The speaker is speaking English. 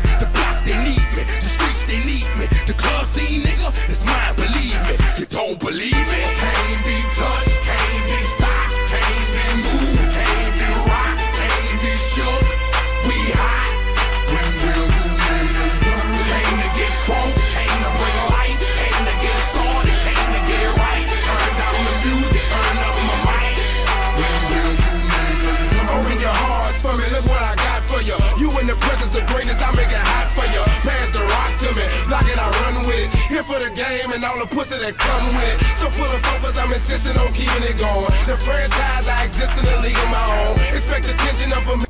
For the game and all the pussy that come with it. So full of focus, I'm insisting on keeping it going. The franchise, I exist in a league of my own. Expect attention of a me.